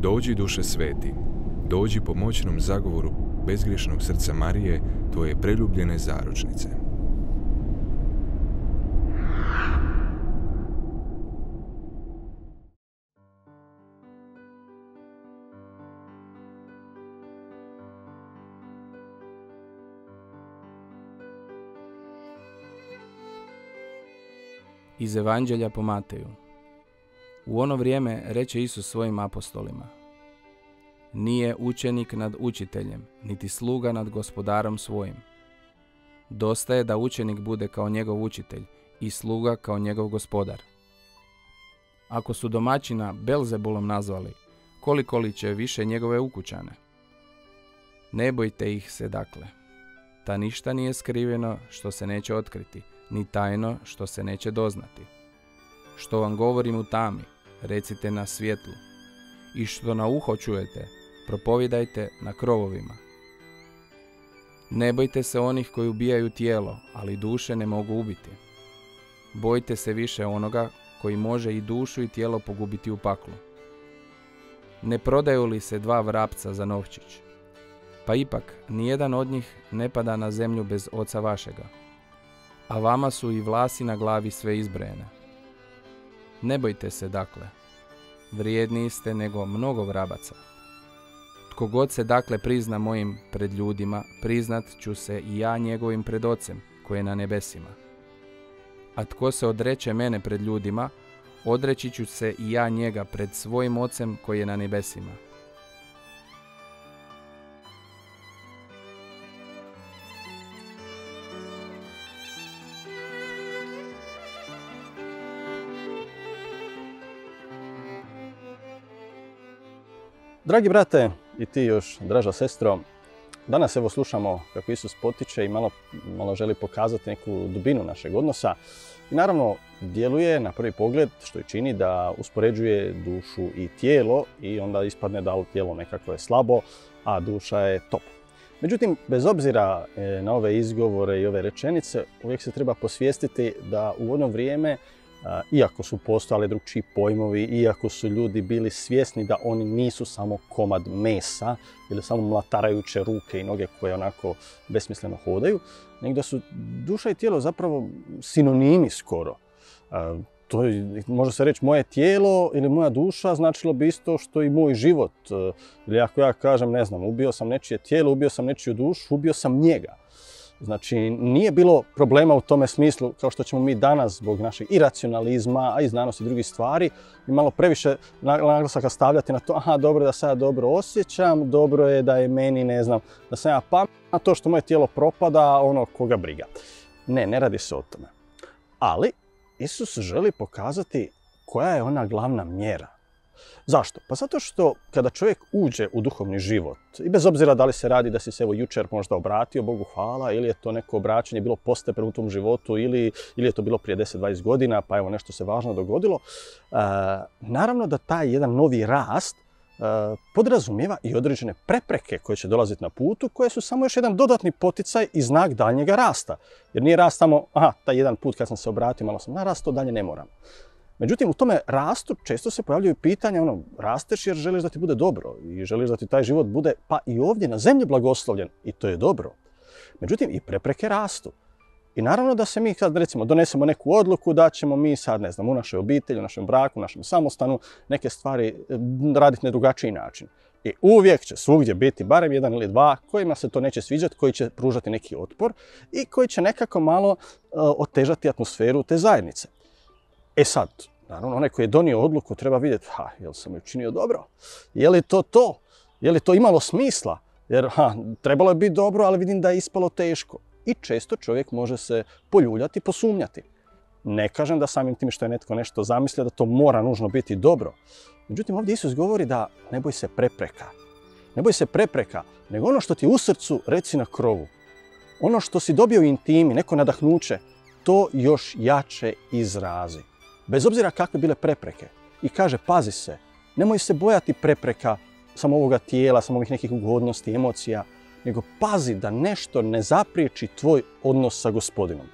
Dođi duše sveti, dođi po moćnom zagovoru bezgriješnog srca Marije, tvoje preljubljene zaručnice. Iz Evanđelja po Mateju. U ono vrijeme reče Isus svojim apostolima. Nije učenik nad učiteljem, niti sluga nad gospodarom svojim. Dosta je da učenik bude kao njegov učitelj i sluga kao njegov gospodar. Ako su domaćina Belzebulom nazvali, koliko li će više njegove ukućane? Ne bojte ih se dakle. Ta ništa nije skriveno što se neće otkriti, ni tajno što se neće doznati. Što vam govorim u tami, recite na svjetlu. I što na uho čujete, propovidajte na krovovima. Ne bojte se onih koji ubijaju tijelo, ali duše ne mogu ubiti. Bojte se više onoga koji može i dušu i tijelo pogubiti u paklu. Ne prodaju li se dva vrapca za novčić? Pa ipak, nijedan od njih ne pada na zemlju bez oca vašega. A vama su i vlasi na glavi sve izbrojene. Ne bojte se dakle, vrijedniji ste nego mnogo vrabaca. Tko god se dakle prizna mojim pred ljudima, priznat ću se i ja njegovim pred ocem koji je na nebesima. A tko se odreče mene pred ljudima, odreći ću se i ja njega pred svojim ocem koji je na nebesima. Dragi brate i ti još, draža sestro, danas evo slušamo kako Isus potiče i malo, malo želi pokazati neku dubinu našeg odnosa. I naravno djeluje na prvi pogled što i čini da uspoređuje dušu i tijelo i onda ispadne da tijelo nekako je slabo, a duša je top. Međutim, bez obzira e, na ove izgovore i ove rečenice, uvijek se treba posvijestiti da u ono vrijeme iako su postojali drugčiji pojmovi, iako su ljudi bili svjesni da oni nisu samo komad mesa ili samo mlatarajuće ruke i noge koje onako besmisleno hodaju, nego su duša i tijelo zapravo sinonimi skoro. To je, može se reći moje tijelo ili moja duša značilo bi isto što i moj život. Ili ako ja kažem, ne znam, ubio sam nečije tijelo, ubio sam nečiju dušu, ubio sam njega. Znači, nije bilo problema u tome smislu kao što ćemo mi danas zbog našeg iracionalizma, a i znanosti drugih stvari, i malo previše naglasaka stavljati na to, aha, dobro je da sad dobro osjećam, dobro je da je meni, ne znam, da sam ja pamet, a to što moje tijelo propada, ono, koga briga. Ne, ne radi se o tome. Ali, Isus želi pokazati koja je ona glavna mjera Zašto? Pa zato što kada čovjek uđe u duhovni život, i bez obzira da li se radi da si se evo jučer možda obratio, Bogu hvala, ili je to neko obraćanje bilo postepeno u tom životu, ili, ili je to bilo prije 10-20 godina, pa evo nešto se važno dogodilo, e, naravno da taj jedan novi rast e, podrazumijeva i određene prepreke koje će dolaziti na putu, koje su samo još jedan dodatni poticaj i znak daljnjega rasta. Jer nije rast samo, aha, taj jedan put kad sam se obratio, malo sam narastao, dalje ne moram. Međutim, u tome rastu često se pojavljaju pitanja, ono, rasteš jer želiš da ti bude dobro i želiš da ti taj život bude, pa i ovdje na zemlji blagoslovljen i to je dobro. Međutim, i prepreke rastu. I naravno da se mi kad recimo donesemo neku odluku da ćemo mi sad, ne znam, u našoj obitelji, u našem braku, u našem samostanu neke stvari raditi na drugačiji način. I uvijek će svugdje biti barem jedan ili dva kojima se to neće sviđati, koji će pružati neki otpor i koji će nekako malo otežati atmosferu te zajednice. E sad, naravno, onaj koji je donio odluku treba vidjeti, ha, jel sam ju učinio dobro? Je li to to? Je li to imalo smisla? Jer, ha, trebalo je biti dobro, ali vidim da je ispalo teško. I često čovjek može se poljuljati, posumnjati. Ne kažem da samim tim što je netko nešto zamislio da to mora nužno biti dobro. Međutim, ovdje Isus govori da ne boj se prepreka. Ne boj se prepreka, nego ono što ti u srcu reci na krovu. Ono što si dobio intimi, neko nadahnuće, to još jače izrazi bez obzira kakve bile prepreke. I kaže, pazi se, nemoj se bojati prepreka samo ovoga tijela, samo ovih nekih ugodnosti, emocija, nego pazi da nešto ne zapriječi tvoj odnos sa gospodinom.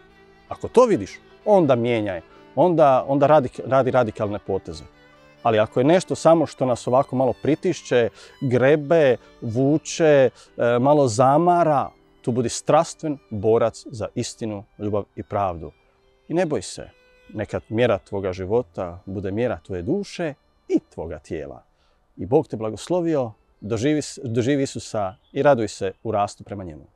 Ako to vidiš, onda mijenjaj, onda, onda radi, radi radikalne poteze. Ali ako je nešto samo što nas ovako malo pritišće, grebe, vuče, e, malo zamara, tu budi strastven borac za istinu, ljubav i pravdu. I ne boj se, neka mjera tvoga života bude mjera tvoje duše i tvoga tijela. I Bog te blagoslovio, doživi, doživi Isusa i raduj se u rastu prema njemu.